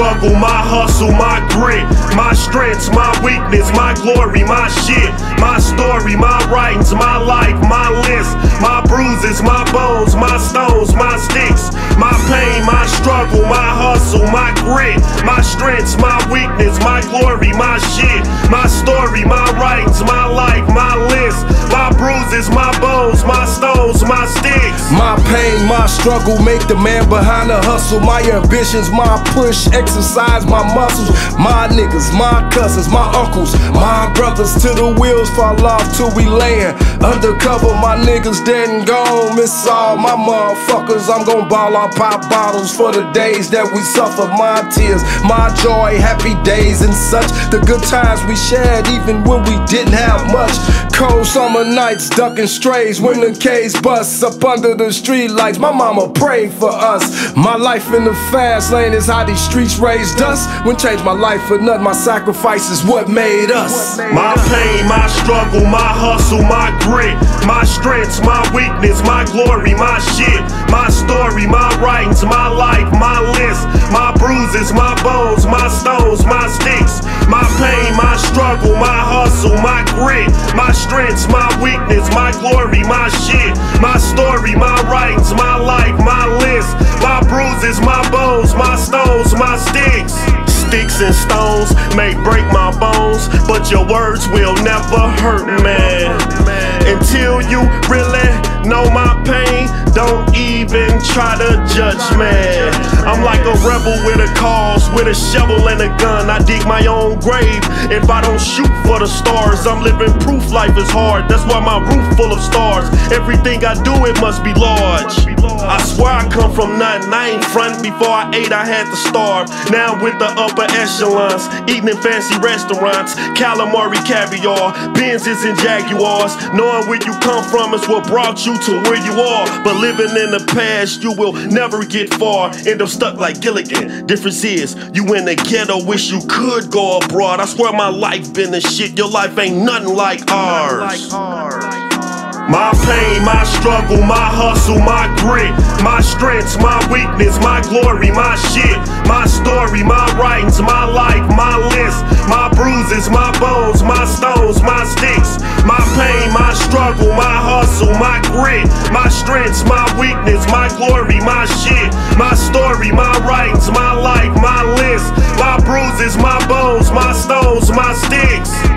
struggle, my hustle, my grit, my strengths, my weakness, my glory, my shit, my story, my writings, my life, my list, my bruises, my bones, my stones, my sticks, my pain, my struggle, my hustle, my grit, my strengths, my weakness, my glory, my shit, my story, my writings, my life, my list, my bruises, my bones, my stones, my sticks. My pain, my struggle make the man behind the hustle. My ambitions, my push, exercise my muscles. My niggas, my cousins, my uncles, my brothers to the wheels fall off till we land. Undercover, my niggas dead and gone. Miss all my motherfuckers. I'm gon' ball out pop bottles for the days that we suffer. My tears, my joy, happy days and such. The good times we shared even when we didn't have much. Cold summer nights, ducking strays when the K's busts up under the street lights. My mama prayed for us. My life in the fast lane is how these streets raised us. When change my life for nothing, my sacrifice is what made us. My pain, my struggle, my hustle, my grit, my strengths, my weakness, my glory, my shit, my story, my writings, my life, my list, my bruises, my bones, my stones, my sticks, my pain, my struggle, my hustle, my grit, my strengths, my weakness, my glory, my shit, my story, my writings, my life, my list, my bruises, my bones, my stones, my sticks. Sticks and stones may break my bones, but your words will never hurt me. Until you really know my pain, don't even try to judge me. I'm like a rebel with a cause, with a shovel and a gun. I dig my own grave. If I don't shoot for the stars, I'm living proof life is hard. That's why my roof full of stars. Everything I do, it must be large. I swear I come from nothing. I ain't front before I ate, I had to starve. Now I'm with the upper echelons, eating in fancy restaurants, calamari caviar, Benzes and Jaguars. Knowing where you come from is what brought you to where you are. But living in the past, you will never get far. End up stuck like Gilligan. Difference is, you in the ghetto, wish you could go abroad. I swear my life been the shit. Your life ain't nothing like ours. My pain, my struggle, my hustle, my grit, my strengths, my weakness, my glory, my shit, my story, my writings, my life, my list, my bruises, my bones, my stones, my sticks, my pain, my struggle, my hustle, my grit, my strengths, my weakness, my glory, my shit, my story, my writings, my life, my list, my bruises, my bones, my stones, my sticks.